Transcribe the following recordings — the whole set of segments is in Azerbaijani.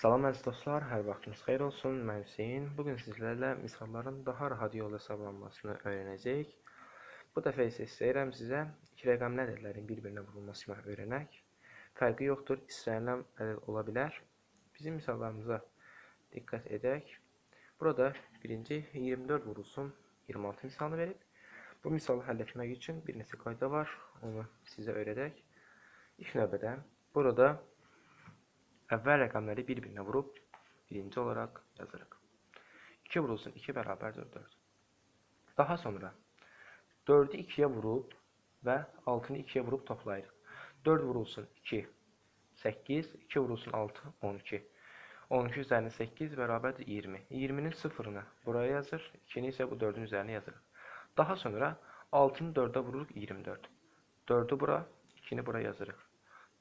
Salam əziz dostlar, hər vaxtınız xeyir olsun. Mən Hüseyn. Bu gün sizlərlə misalların daha rahat yolla hesablanmasını öyrənəcəyik. Bu dəfə isə istəyirəm sizə iki rəqəmli ədədlərin bir-birinə vurulmasını öyrənək. Fərqi yoxdur, istənilən ədəd ola bilər. Bizim misallarımıza diqqət edək. Burada birinci 24 vurulsun 26 misalını verib. Bu misalı həll etmək üçün bir neçə qayda var. Onu sizə öyrədək. İlk növbədə burada Əvvəl rəqəmləri bir-birinə vurub birinci olaraq yazırıq. 2 vurulsun 2 bərabərdir 4. Daha sonra 4-ü 2-yə vurub və 6-nı 2-yə vurub toplayırıq. 4 vurulsun 2 8, 2 vurulsun 6 12. 12 üzərinə 8 bərabərdir 20. 20-nin sıfırını buraya yazır, 2-ni isə bu 4-ün üzərinə yazırıq. Daha sonra 6-nı 4-ə vururuq 24. 4-ü bura, 2-ni bura yazırıq.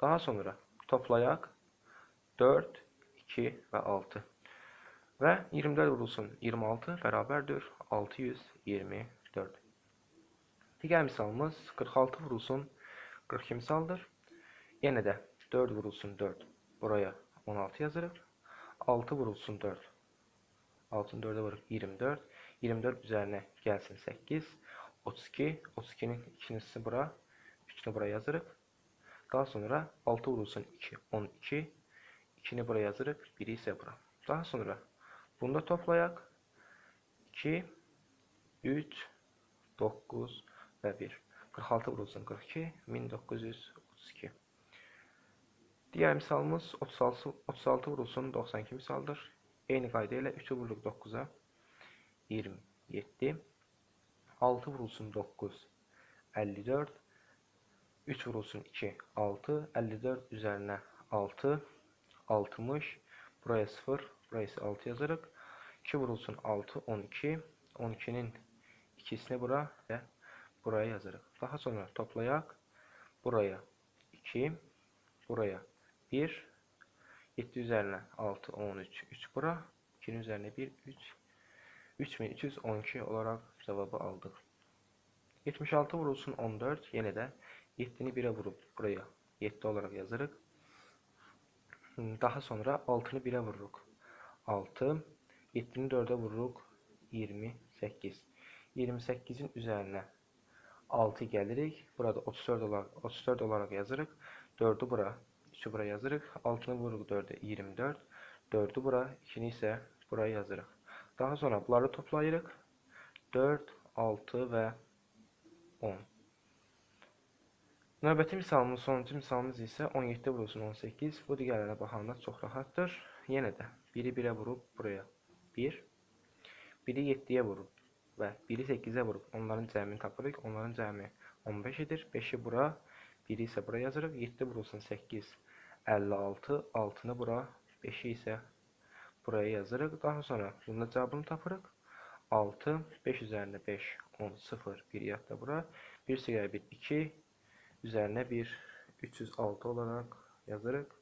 Daha sonra toplayaq 4, 2 və 6. Və 24 vurulsun 26 bərabərdir 624. Digər misalımız 46 vurulsun 42 misaldır. Yenə də 4 vurulsun 4. Buraya 16 yazırıq. 6 vurulsun 4. 6-nı 4-ə vururuq 24. 24 üzərinə gəlsin 8. 32. 32-nin ikincisi bura. 3-nü bura yazırıq. Daha sonra 6 vurulsun 2. 12. 2-ni buraya yazırıq, 1-i isə bura. Daha sonra bunu da toplayaq. 2, 3, 9 və 1. 46 vurulsun 42, 1932. Digər misalımız 36, 36 vurulsun 92 misaldır. Eyni qayda ilə 3-ü vururuq 9-a 27. 6 vurulsun 9 54. 3 vurulsun 2 6. 54 üzərinə 6. 60. Buraya 0. Buraya ise 6 yazarıq. 2 vurulsun 6. 12. 12'nin ikisini bura ve buraya yazarıq. Daha sonra toplayaq. Buraya 2. Buraya 1. 7 üzerine 6. 13. 3 bura. 2'nin üzerine 1. 3. 3312 olarak cevabı aldık. 76 vurulsun 14. Yine de 7'ni 1'e vurup buraya 7 olarak yazarıq. Daha sonra 6-nı 1-ə vururuq. 6, 7-ni 4-ə vururuq. 28. 28-in üzərinə 6 gəlirik. Burada 34 olaraq, 34 olaraq yazırıq. 4-ü bura, 3-ü bura yazırıq. 6-nı vururuq 4-ə 24. 4-ü bura, 2-ni isə buraya yazırıq. Daha sonra bunları toplayırıq. 4, 6 və 10. Növbəti misalımız, sonuncu misalımız isə 17 vurulsun 18. Bu digərlərə baxanda çox rahatdır. Yenə də 1-i 1-ə vurub buraya 1, 1-i 7-yə vurub və 1-i 8-ə vurub onların cəmini tapırıq. Onların cəmi 15 edir. 5-i bura, 1-i isə bura yazırıq. 7 vurulsun 8, 56, 6-nı bura, 5-i isə buraya yazırıq. Daha sonra bunun cavabını tapırıq. 6, 5 üzərində 5, 10, 0, 1 yadda bura. 1 sigara 1, 2, üzerine bir 306 olarak yazarıq.